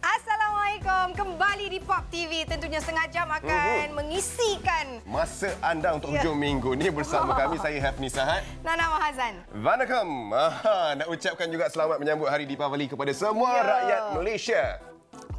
Assalamualaikum. Kembali di Pop TV. Tentunya setengah jam akan mengisikan Masa anda untuk Ya. hujung minggu ni bersama kami saya Hafni Sahat. Nana Mahazan. Vanakkam. Aha, nak ucapkan juga selamat menyambut Hari Deepavali kepada semua Ya. rakyat Malaysia.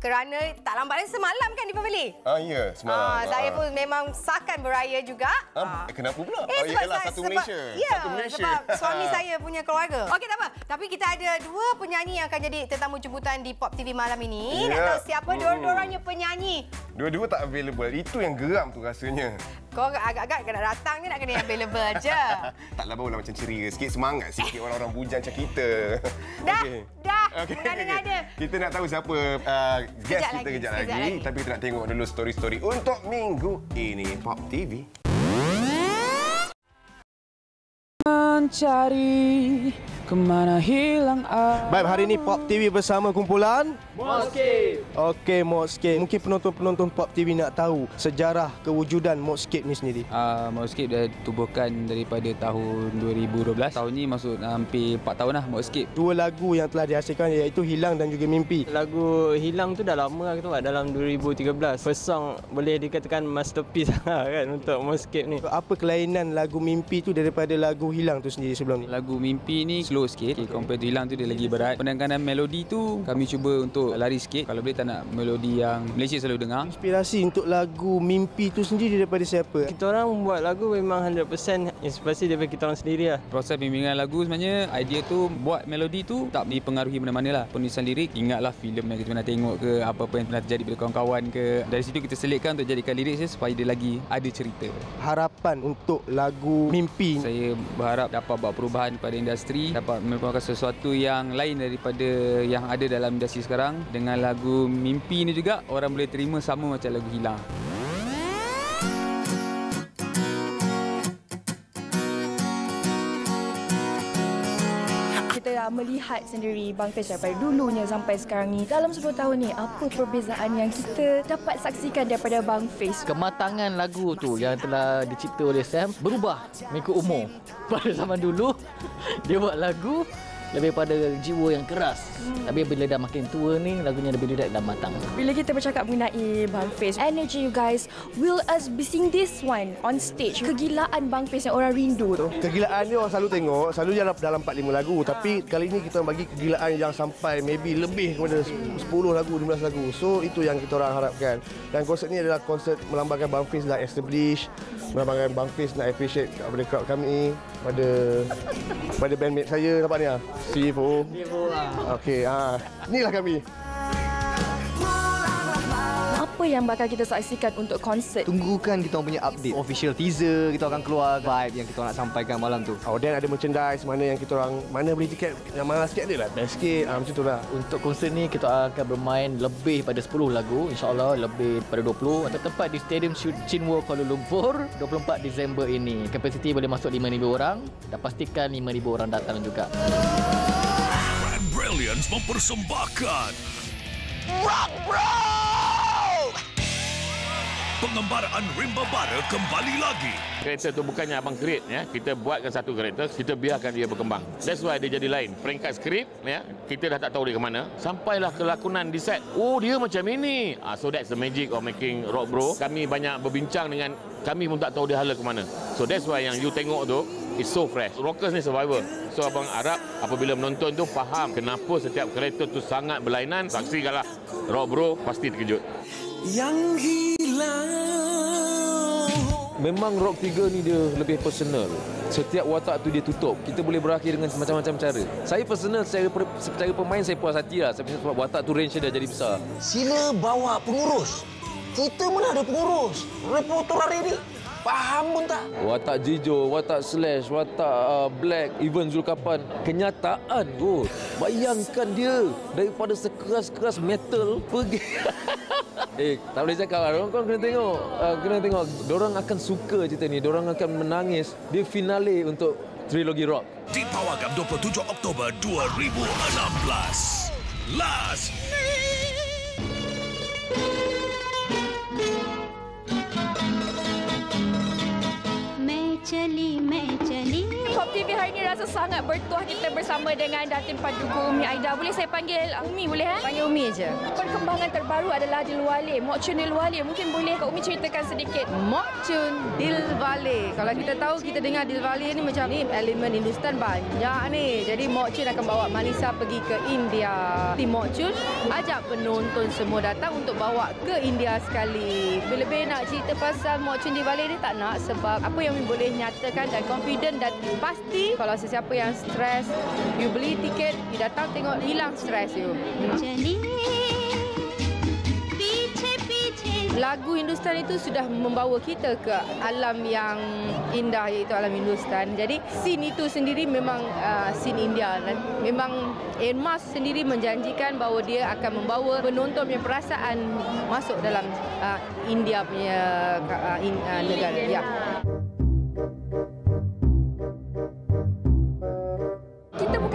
Kerana tak lambat lagi semalam kan di Pavili? Ah ya, semalam. Ah, saya Ah. pun memang sakan beraya juga. Ah, eh, kenapa pula? Eh, oh, sebab saya- satu sebab, Malaysia. Ya, satu Malaysia. sebab suami saya punya keluarga. Okey, tak apa. Tapi kita ada dua penyanyi yang akan jadi tetamu jemputan di Pop TV malam ini. Nak Ya. tahu siapa Hmm. dua-duanya penyanyi? Dua-dua tak available. Itu yang geram tu rasanya. Kau agak-agak kena datang je nak kena yang available je. Taklah barulah macam ceria sikit, semangat sikit orang-orang bujang macam kita. Dah, Okey. dah. Okey. Mengada-ngada. Kita nak tahu siapa uh, guest kita lagi, kejap sekejap lagi. lagi. Tapi kita nak tengok dulu story-story untuk minggu ini. Pop TV. mencari kemana hilang aku. Baik, hari ini Pop TV bersama kumpulan Modscape. Okey, Modscape. Mungkin penonton-penonton Pop TV nak tahu sejarah kewujudan Modscape ni sendiri. Uh, Modscape dah tubuhkan daripada tahun 2012. Tahun ni masuk hampir 4 tahun lah Modscape. Dua lagu yang telah dihasilkan iaitu Hilang dan juga Mimpi. Lagu Hilang tu dah lama lah kita buat dalam 2013. First song boleh dikatakan masterpiece lah kan untuk Modscape ni. Apa kelainan lagu Mimpi tu daripada lagu Hilang tu sendiri sebelum ni? Lagu Mimpi ni slow sikit. Okay, compare to Hilang tu dia lagi berat. Penanganan melodi tu kami cuba untuk lari sikit. Kalau boleh tak nak melodi yang Malaysia selalu dengar. Inspirasi untuk lagu Mimpi tu sendiri daripada siapa? Kita orang buat lagu memang 100% inspirasi daripada kita orang sendiri lah. Proses pembimbingan lagu sebenarnya idea tu buat melodi tu tak dipengaruhi mana-mana lah. Penulisan lirik ingatlah filem yang kita pernah tengok ke apa-apa yang pernah terjadi pada kawan-kawan ke. Dari situ kita selitkan untuk jadikan lirik saya supaya dia lagi ada cerita. Harapan untuk lagu Mimpi. Saya berharap dapat buat perubahan pada industri, dapat merupakan sesuatu yang lain daripada yang ada dalam industri sekarang. Dengan lagu Mimpi ni juga orang boleh terima sama macam lagu Hilang. Melihat sendiri Bang Fish daripada dulunya sampai sekarang ni. Dalam 10 tahun ni, apa perbezaan yang kita dapat saksikan daripada Bang Fish? kematangan lagu tu yang telah dicipta oleh Sam berubah mengikut umur. Pada zaman dulu dia buat lagu lebih pada jiwa yang keras. Hmm. Tapi bila dah makin tua ni lagunya lebih relax dan matang. Bila kita bercakap mengenai Bang Fish, energy you guys, will us be seeing this one on stage? Kegilaan Bang Fish yang orang rindu tu. Kegilaan ni orang selalu tengok, selalu dalam dalam 4 5 lagu, tapi kali ni kita bagi kegilaan yang sampai maybe lebih kepada 10 lagu, 15 lagu. So itu yang kita orang harapkan. Dan konsert ni adalah konsert melambangkan Bang Fiz dah establish, melambangkan Bang Fiz nak appreciate kepada crowd kami, pada pada bandmate saya nampak ni ah. CFO. CFO lah. Okey, ah. Inilah kami. Apa yang bakal kita saksikan untuk konsert? Tunggukan kita orang punya update Official teaser Kita akan keluar Vibe yang kita nak sampaikan malam tu Oh, dan ada merchandise mana yang kita orang mana beli tiket yang mahal sikit ada lah. Best sikit. Ah, macam tu lah. Untuk konsert ni kita akan bermain lebih pada 10 lagu InsyaAllah lebih pada 20 Atau tempat di Stadium Chin Wo Kuala Lumpur 24 Disember ini Kapasiti boleh masuk 5,000 orang Dan pastikan 5,000 orang datang juga Brand Brilliance mempersembahkan Pengembaraan Rimba Bara kembali lagi. Kereta tu bukannya abang create ya. Kita buatkan satu kereta, kita biarkan dia berkembang. That's why dia jadi lain. Peringkat skrip ya, kita dah tak tahu dia ke mana. Sampailah ke lakonan di set. Oh, dia macam ini. Ah, so that's the magic of making Rock Bro. Kami banyak berbincang dengan kami pun tak tahu dia hala ke mana. So that's why yang you tengok tu is so fresh. Rockers ni survivor. So abang harap apabila menonton tu faham kenapa setiap kereta tu sangat berlainan. Saksikanlah Rock Bro pasti terkejut. Memang Rock 3 ni dia lebih personal. Setiap watak tu dia tutup. Kita boleh berakhir dengan macam-macam cara. Saya personal per, secara pemain saya puas hati lah. Sebab watak tu range dah jadi besar. Sila bawa pengurus. Kita mana ada pengurus? Reporter hari ni. Faham pun tak? Watak Jijo, watak Slash, watak uh, Black, even Zulkapan. Kenyataan tu. Bayangkan dia daripada sekeras-keras metal pergi. eh, tak boleh cakap lah. Korang kena tengok. Uh, kena tengok. Dorang akan suka cerita ni. Dorang akan menangis. Dia finale untuk trilogi rock. Di Pawagam 27 Oktober 2016. Last चली मैं चली। Hari ini rasa sangat bertuah kita bersama dengan Datin Paduka Umi Aida. Boleh saya panggil Umi boleh eh? Panggil Umi aja. Perkembangan terbaru adalah Dilwale. Mok Chun Dilwale. Mungkin boleh Kak Umi ceritakan sedikit. Mok Chun Dilwale. Kalau kita tahu kita dengar Dilwale ni macam ni elemen Hindustan banyak ni. Jadi Mok Chun akan bawa Malisa pergi ke India. Tim Mok Chun ajak penonton semua datang untuk bawa ke India sekali. Bila-bila nak cerita pasal Mok Chun Dilwale ni tak nak sebab apa yang Umi boleh nyatakan dan confident dan pasti kalau sesiapa yang stres, you beli tiket, you datang tengok hilang stres you. Lagu Hindustan itu sudah membawa kita ke alam yang indah iaitu alam Hindustan. Jadi scene itu sendiri memang uh, scene India dan memang Enmas sendiri menjanjikan bahawa dia akan membawa penonton punya perasaan masuk dalam uh, India punya uh, in, uh, negara. Ya.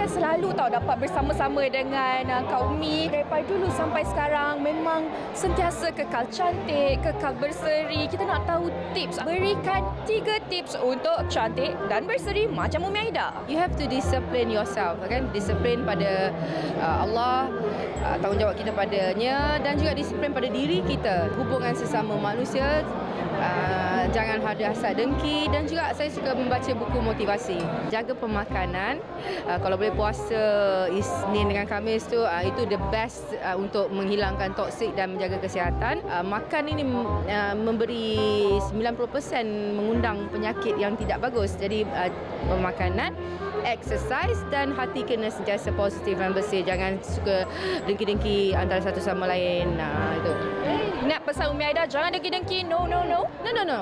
Selalu tahu dapat bersama-sama dengan uh, Kak Umi daripada dulu sampai sekarang memang sentiasa kekal cantik, kekal berseri. Kita nak tahu tips. Berikan tiga tips untuk cantik dan berseri macam Umi Aida. You have to discipline yourself, kan? Disiplin pada uh, Allah, uh, tanggungjawab kita padanya dan juga disiplin pada diri kita. Hubungan sesama manusia Uh, jangan ada hasad dengki dan juga saya suka membaca buku motivasi. Jaga pemakanan. Uh, kalau boleh puasa Isnin dengan Khamis tu uh, itu the best uh, untuk menghilangkan toksik dan menjaga kesihatan. Uh, makan ini uh, memberi 90% mengundang penyakit yang tidak bagus. Jadi uh, pemakanan exercise dan hati kena sentiasa positif dan bersih. Jangan suka dengki-dengki antara satu sama lain. Nah, itu. Nak pesan Umi Aida, jangan dengki-dengki. No, no, no. No, no, no.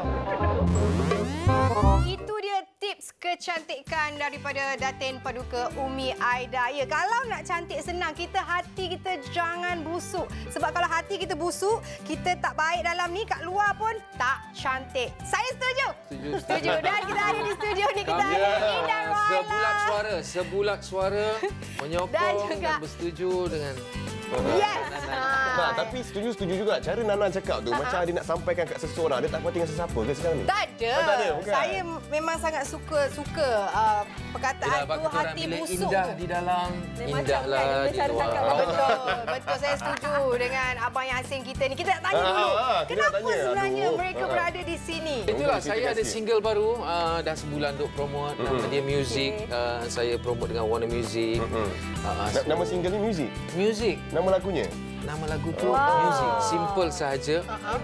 Itu dia tips kecantikan daripada Datin Paduka Umi Aida. Ya, kalau nak cantik senang, kita hati kita jangan busuk. Sebab kalau hati kita busuk, kita tak baik dalam ni, kat luar pun tak cantik. Saya setuju. Setuju. Setuju. Dan kita ada di studio ni, kita ada Indah Royla. Sebulat suara, sebulat suara menyokong Dan dan, juga- bersetuju dengan Yes. Nah, tapi setuju-setuju juga cara Nana cakap tu macam dia nak sampaikan kat seseorang dia tak puas dengan sesiapa ke sekarang ni? Tak ada. Oh, tak ada, bukan? Saya memang sangat suka suka uh, perkataan Yelah, tu hati busuk. indah tu. di dalam, Lain indah macam kan, lah di luar. cakap. Betul, betul. Saya setuju dengan abang yang asing kita ni. Kita nak tanya Ah, dulu. ah, nak Kenapa tanya. sebenarnya Aduh. mereka Ah. berada di sini? Itulah saya ada single baru uh, dah sebulan untuk promote nama dia Music uh, saya promote dengan Warner Music. Uh, Na- Nama single ni Music? Music. Nama lagunya? Nama lagu tu Wow. Music. Simple sahaja.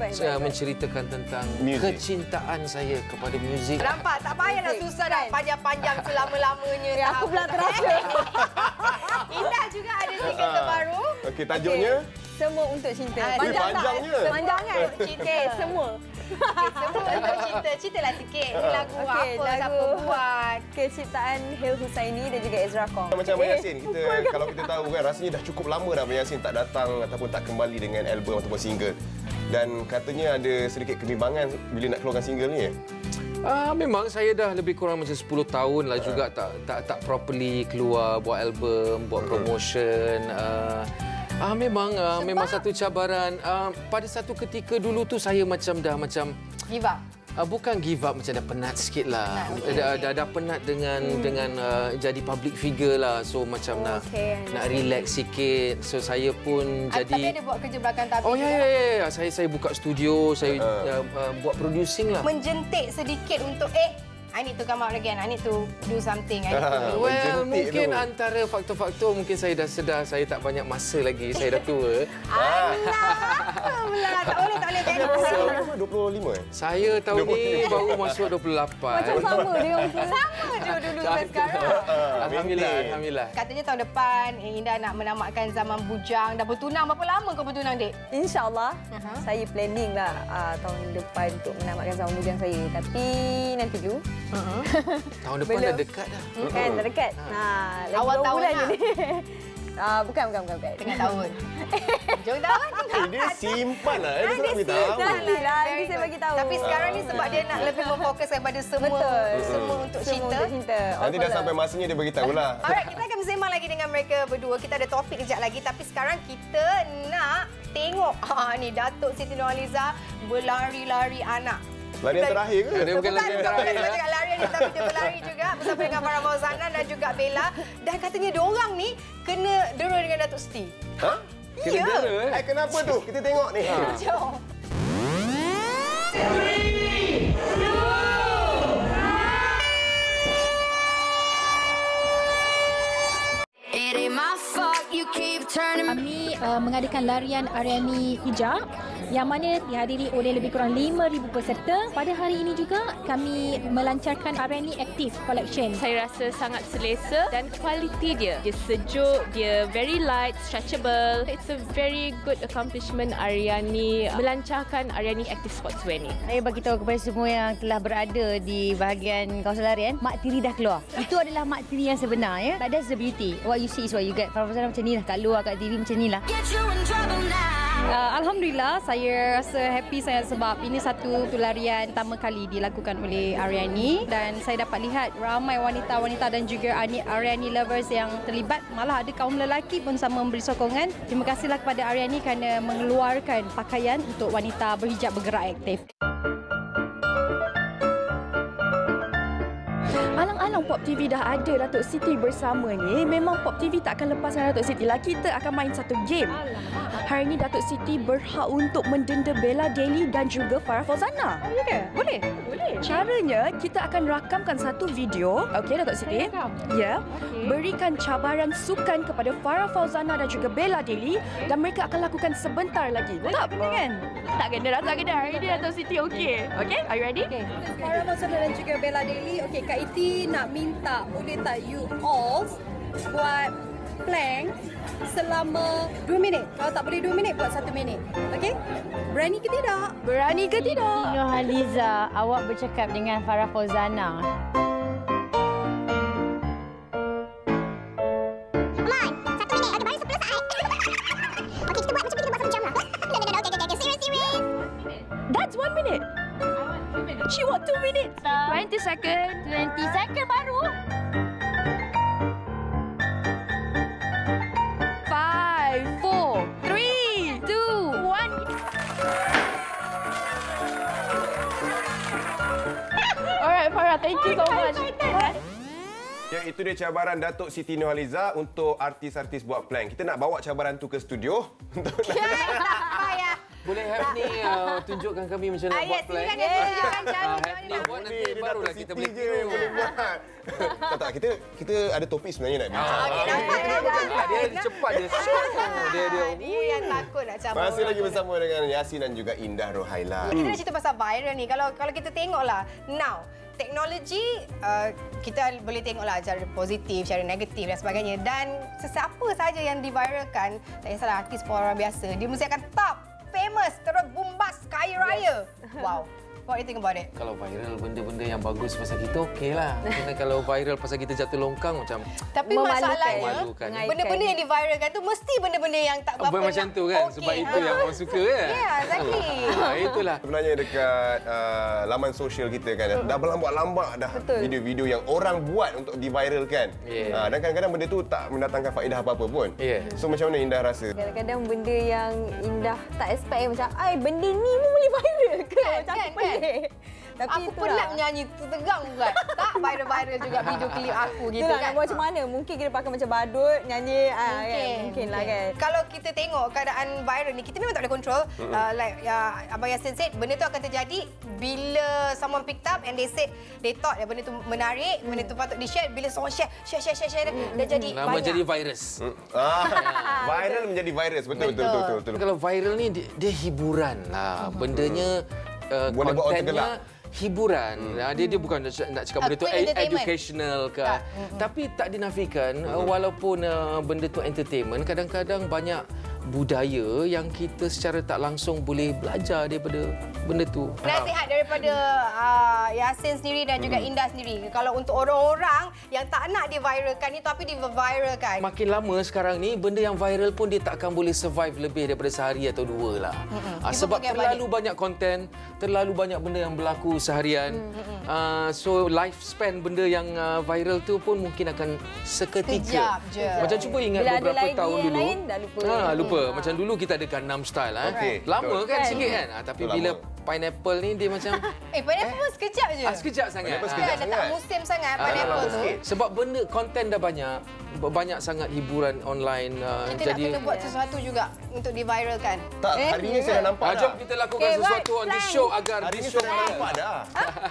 Saya baik, menceritakan tentang Music. kecintaan saya kepada muzik. Nampak? Tak payah nak susah dah panjang-panjang selama-lamanya. Ya, aku pula terasa. Indah juga ada single terbaru. Okey, tajuknya? Semua untuk cinta. Ah, Panjang tak? panjangnya. Panjang kan? Untuk cinta. Okey, semua. Semua untuk cinta. Ceritalah sikit. Ni lagu Okey, apa? lagu Siapa buat? Keciptaan Hil Husaini dan juga Ezra Kong. Macam Abang Yasin, kita kalau kita tahu kan rasanya dah cukup lama dah Abang Yasin tak datang ataupun tak kembali dengan album ataupun single. Dan katanya ada sedikit kebimbangan bila nak keluarkan single ni. eh? Ah memang saya dah lebih kurang macam 10 tahun lah juga tak tak tak properly keluar buat album, buat promotion. Ah ah memang ah, memang satu cabaran. Ah, pada satu ketika dulu tu saya macam dah macam Give up. Uh, bukan give up macam dah penat sikit lah. Dah, dah, dah penat dengan hmm. dengan uh, jadi public figure lah. So macam nak Okay, nak relax sikit. So saya pun Ah, Tapi jadi ada buat kerja belakang tabir Oh ya ya ya, ya. saya saya buka studio, saya uh, uh, buat producing lah. Menjentik sedikit untuk eh I need to come out again. I need to do something. I need to do Well, mungkin antara faktor-faktor mungkin saya dah sedar saya tak banyak masa lagi. Saya dah tua. Alah, tak boleh, tak boleh. Tak boleh. berapa? 25 eh? Saya tahun ni baru masuk 28. Macam sama umur. Sama je dulu sampai sekarang. Alhamdulillah, alhamdulillah. Katanya tahun depan eh, Indah nak menamatkan zaman bujang. Dah bertunang berapa lama kau bertunang, Dek? InsyaAllah uh-huh. saya planning lah uh, tahun depan untuk menamatkan zaman bujang saya. Tapi nanti dulu. Uh-huh. Tahun depan dah dekat dah. Kan, dah dekat. Nah, lagi Awal dua tahun bulan lah. Ah, bukan, bukan, bukan, bukan. Tengah tahun. Hujung tahun Eh, dia simpan lah. Dia tak beritahu. Nanti lah, nanti saya bagi tahu. Tapi sekarang ni sebab dia nak lebih memfokuskan pada semua Betul. semua untuk Semua cinta. untuk cinta. Nanti dah sampai masanya dia beritahu lah. Alright, kita akan bersembang lagi dengan mereka berdua. Kita ada topik kejap lagi. Tapi sekarang kita nak tengok ha, ni Datuk Siti Nurhaliza berlari-lari anak. Larian terakhir ke? Dia bukan larian terakhir. bukan larian ni tapi dia berlari juga bersama dengan Farah Fauzana dan juga Bella dan katanya diorang ni kena dera dengan Datuk Siti. Ha? Kena Ya. dera, eh. Eh, kenapa tu? Kita tengok ni. Jom. Kami uh, mengadakan larian Ariani Hijab yang mana dihadiri oleh lebih kurang 5,000 peserta. Pada hari ini juga kami melancarkan Ariani Active Collection. Saya rasa sangat selesa dan kualiti dia. Dia sejuk, dia very light, stretchable. It's a very good accomplishment Ariani melancarkan Ariani Active Sportswear ni. Saya bagi tahu kepada semua yang telah berada di bahagian kawasan larian, mak tiri dah keluar. Itu adalah mak tiri yang sebenar ya. Tak that's the beauty. What you see is what you get. Farfazana macam ni lah. Kat luar kat TV macam ni lah. Uh, Alhamdulillah saya rasa happy sangat sebab ini satu pelarian pertama kali dilakukan oleh Ariani dan saya dapat lihat ramai wanita-wanita dan juga Ani- Ariani lovers yang terlibat malah ada kaum lelaki pun sama memberi sokongan. Terima kasihlah kepada Ariani kerana mengeluarkan pakaian untuk wanita berhijab bergerak aktif. Alang-alang Pop TV dah ada Datuk Siti bersama ni Memang Pop TV tak akan lepaskan Datuk Siti lah. Kita akan main satu game. Hari ini Datuk Siti berhak untuk mendenda Bella Daily dan juga Farah Fauzana. Oh ya ke? Boleh? Boleh. Caranya kita akan rakamkan satu video. Okey Datuk Siti? Ya. Berikan cabaran sukan kepada Farah Fauzana dan juga Bella Daily Dan mereka akan lakukan sebentar lagi. Tak apa kan? Tak kena dah, tak kena Hari ini Datuk Siti okey. Okey, are you ready? Okay. Farah Fauzana dan juga Bella Daily Okey, Kak Iti nak minta Boleh tak you all Buat plank selama 2 minit. Kalau tak boleh 2 minit, buat 1 minit. Okey? Berani ke tidak? Berani ke tidak? Nohaliza, awak bercakap dengan Farah Fauzana. Thank you so much. Ya, itu dia cabaran Datuk Siti Nurhaliza untuk artis-artis buat plank. Kita nak bawa cabaran tu ke studio untuk Tak payah. Boleh have ni uh, tunjukkan kami macam mana Ayat buat plan. silakan dia Ah, nak buat nanti Dia barulah Datuk kita boleh tiru. boleh buat. tak tak kita kita ada topik sebenarnya nak bincang. Okey, nampak dah. Ah, dia cepat dia. Dia dia. Dia yang takut nak cabar. Masih lagi bersama dengan Yasin dan juga Indah Rohaila. Kita nak cerita pasal viral ni. Kalau kalau kita tengoklah now teknologi uh, kita boleh tengoklah cara positif, cara negatif dan sebagainya dan sesiapa saja yang diviralkan tak kisahlah artis orang biasa dia mesti akan top famous terus bombas kaya raya. Wow. What do you think about it? Kalau viral benda-benda yang bagus pasal kita okey lah. Kena kalau viral pasal kita jatuh longkang macam Tapi masalahnya Memalukan. benda-benda yang diviralkan tu mesti benda-benda yang tak berapa macam tu kan okey. sebab itu Ha. yang orang suka kan. Ya, exactly. Ha, itulah. Sebenarnya dekat uh, laman sosial kita kan dah berlambak-lambak dah video-video yang orang buat untuk diviralkan. Yeah. Uh, dan kadang-kadang benda tu tak mendatangkan faedah apa-apa pun. Yeah. So macam mana Indah rasa? Kadang-kadang benda yang Indah tak expect macam, ai benda ni pun boleh viral ke? Kan, macam kan, aku Tapi aku itulah. penat menyanyi tertegang bukan. tak viral-viral juga video klip aku gitu Itulah, kan. nak buat macam mana? Mungkin kita pakai macam badut, nyanyi. ah, kan? Mungkin lah kan. Kalau kita tengok keadaan viral ni, kita memang tak boleh control. Mm-mm. Uh, like ya, Abang Yasin said, benda tu akan terjadi bila someone picked up and they said they thought that benda tu menarik, benda tu patut di-share. Bila someone share, share, share, share, share, dah jadi Nama banyak. jadi virus. Ah, viral menjadi virus. Betul, betul, betul. betul, betul. Kalau viral ni dia, dia hiburan lah. Bendanya uh, Boleh buat orang kontennya tergelak. hiburan. Hmm. Dia dia bukan nak cakap- A benda tu educational ke. Tak. Tapi tak dinafikan uh, walaupun uh, benda tu entertainment kadang-kadang banyak budaya yang kita secara tak langsung boleh belajar daripada benda tu. Nasihat daripada uh, Yasin sendiri dan juga Indah sendiri. Kalau untuk orang-orang yang tak nak diviralkan ni tapi diviralkan. Makin lama sekarang ni benda yang viral pun dia tak akan boleh survive lebih daripada sehari atau dua lah. Ah, People sebab terlalu banyak konten, terlalu banyak benda yang berlaku seharian. Ah, so lifespan benda yang uh, viral tu pun mungkin akan seketika. Je. Macam cuba ingat Bila beberapa lagi tahun dulu. lain, dah lupa. Ha, lupa. Hmm. Macam dulu kita ada Gangnam Style. Eh. Okey, Lama betul. kan Kan. sikit kan. Ah, tapi Betul, bila lama. pineapple ni dia macam Eh, pineapple pun sekejap je. ah, sekejap sangat. Pineapple Ah. sekejap Kan, dah tak musim sangat Ah, pineapple tu. Sebab benda konten dah banyak, banyak sangat hiburan online uh, Kita nak jadi kena buat sesuatu juga untuk diviralkan. Tak, Eh? hari ni saya dah nampak Ah, dah. jom kita lakukan Okay, sesuatu on the show agar Hari show saya dah nampak dah.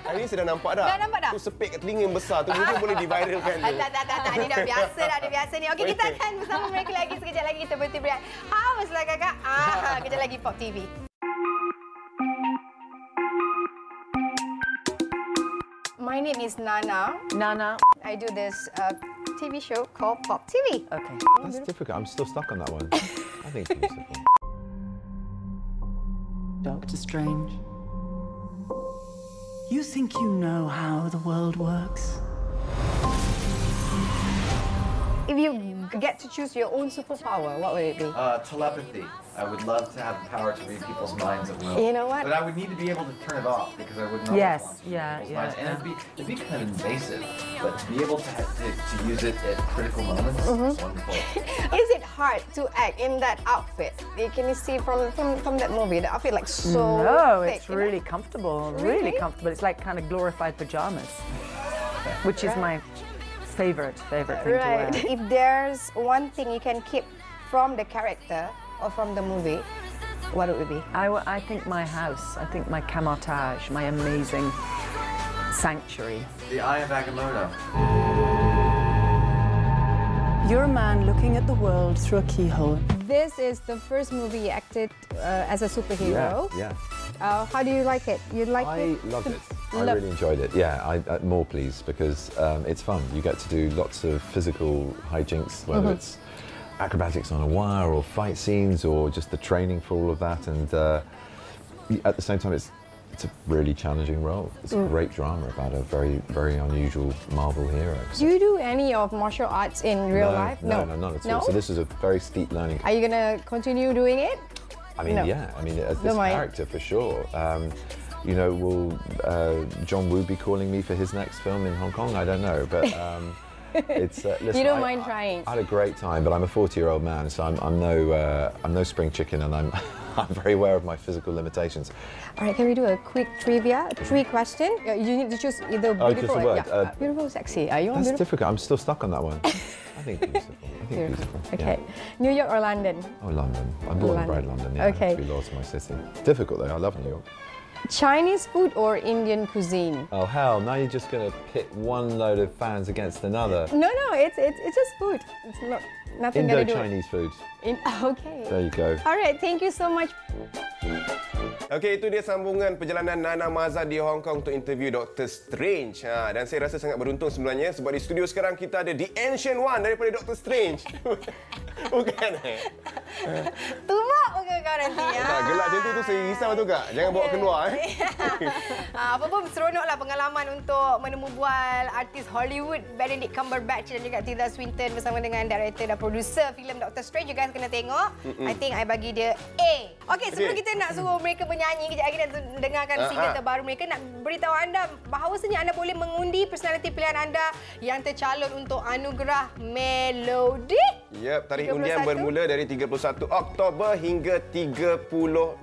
Hari ni saya dah nampak dah. Dah nampak dah? Tu sepik kat telinga yang besar tu mungkin boleh diviralkan tu. tak, tak, tak, tak. Ini dah biasa dah, dah biasa ni. Okey, kita akan bersama mereka lagi sekejap lagi. Kita berhenti berehat. Haus lah kakak. Ah, kejap lagi Pop TV. My name is Nana. Nana. I do this uh, TV show called Pop TV. Okay. That's difficult. I'm still stuck on that one. I think it's beautiful. Doctor Strange. You think you know how the world works? If you get to choose your own superpower, what would it be? Uh, telepathy. I would love to have the power to read people's minds at will. You know what? But I would need to be able to turn it off because I would not Yes, respond to yeah, people's yeah, minds. And yeah. it'd be, it'd be kind of invasive, but to be able to, have to, to use it at critical moments Mhm. is wonderful. Is it hard to act in that outfit? Can you see from from, from that movie? The outfit like so no, thick, it's you know? really comfortable. Really? Really comfortable. It's like kind of glorified pajamas, which is my favorite favorite thing Right. to wear. If there's one thing you can keep from the character or from the movie, what would it be? I, w- I think my house. I think my camotage, my amazing sanctuary. The Eye of Agamotto. You're a man looking at the world through a keyhole. This is the first movie you acted uh, as a superhero. Yeah, Uh, how do you like it? You like I it? I loved it. I really enjoyed it. Yeah, I, uh, more please because um, it's fun. You get to do lots of physical hijinks, whether Mhm. it's acrobatics on a wire or fight scenes or just the training for all of that. And uh, at the same time, it's it's a really challenging role. It's a Mm. great drama about a very very unusual Marvel hero. Do you do any of martial arts in real no, life? No, no, not at all. No? So this is a very steep learning Are you gonna continue doing it? I mean, No. yeah. I mean, as this character for sure. Um, you know, will uh, John Woo be calling me for his next film in Hong Kong? I don't know, but um, it's. Uh, listen, you don't I, mind trying? I had a great time, but I'm a 40-year-old man, so I'm, I'm no, uh, I'm no spring chicken, and I'm, I'm very aware of my physical limitations. All right, can we do a quick trivia? Three question. You need to choose either Oh, beautiful a or yeah, Uh, beautiful, sexy. Are you on That's beautiful? difficult. I'm still stuck on that one. I think beautiful. I think beautiful. yeah. Okay. New York or London? Oh, London. I'm born and bred London. Yeah, I Okay. have to be loyal to my city. Difficult though. I love New York. Chinese food or Indian cuisine? Oh hell! Now you're just to pit one load of fans against another. No, no, it's it's, it's just food. It's not nothing gonna do. Indo-Chinese food. In, okay. There you go. All right, thank you so much. Okey, itu dia sambungan perjalanan Nana Maza di Hong Kong untuk interview Dr. Strange. Ha, dan saya rasa sangat beruntung sebenarnya sebab di studio sekarang kita ada The Ancient One daripada Dr. Strange. Bukan eh? Tumak muka kau nanti. ya. Tak, gelak macam tu tu saya risau tu kak. Jangan bawa keluar eh. Ah, apa pun seronoklah pengalaman untuk menemu bual artis Hollywood Benedict Cumberbatch dan juga Tilda Swinton bersama dengan director dan producer filem Doctor Strange. You guys kena tengok. Mm-mm. I think I bagi dia A. Okey, sebelum kita nak suruh mereka bernyanyi, kejap lagi nak dengarkan Ah, single ah. terbaru mereka, nak beritahu anda bahawasanya anda boleh mengundi personaliti pilihan anda yang tercalon untuk anugerah Melody. Yep, tarikh undian 31. bermula dari 31 Oktober hingga 30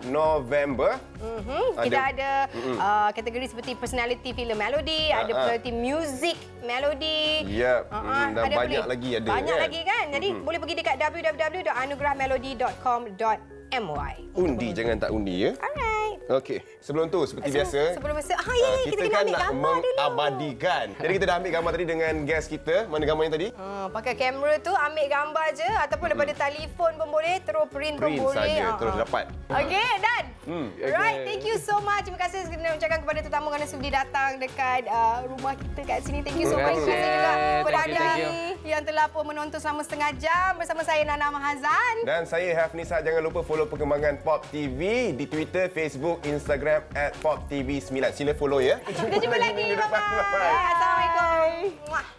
November. Mm-hmm. Ada- Kita ada Mm-mm. uh, kategori seperti personality filem melody, Ah, ada ah. personality music melody. Yep, Ah, mm, dan ada banyak boleh. lagi ada, Banyak kan? lagi kan. Jadi Mhm. boleh pergi dekat www.anugerahmelody.com.my. Undi jangan tak undi ya. Alright. Okey, sebelum tu seperti Sebelum- biasa. sebelum biasa. Ah, ya, ah, ya, kita kita kena kan ambil nak gambar dulu. mengabadikan. Jadi kita dah ambil gambar tadi dengan guest kita. Mana gambar yang tadi? Ah, pakai kamera tu ambil gambar je ataupun daripada telefon pun boleh, terus print, pun Print boleh. saja Ah, terus ah. dapat. Okey, dan Hmm. Right, thank you so much. Terima kasih kena ucapkan kepada tetamu kerana sudi datang dekat uh, rumah kita kat sini. Thank you so much. Terima kasih juga kepada anda yang telah pun menonton selama setengah jam bersama saya Nana Mahazan. Dan saya Hafnisa jangan lupa follow perkembangan Pop TV di Twitter, Facebook, Instagram at Pop TV 9. Sila follow ya. Kita jumpa lagi. Bye-bye. Assalamualaikum. Muah.